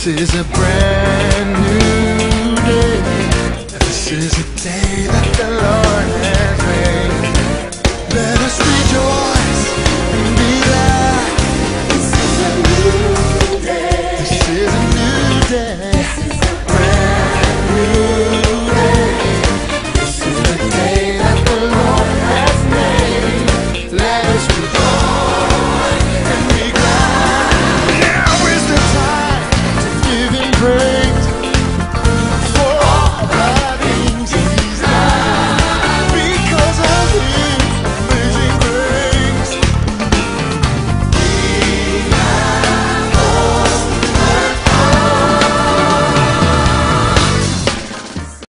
This is a brand new day. This is a day that the Lord has made. Let us rejoice and be glad. This is a new day. This is a new day. This is a Brand new.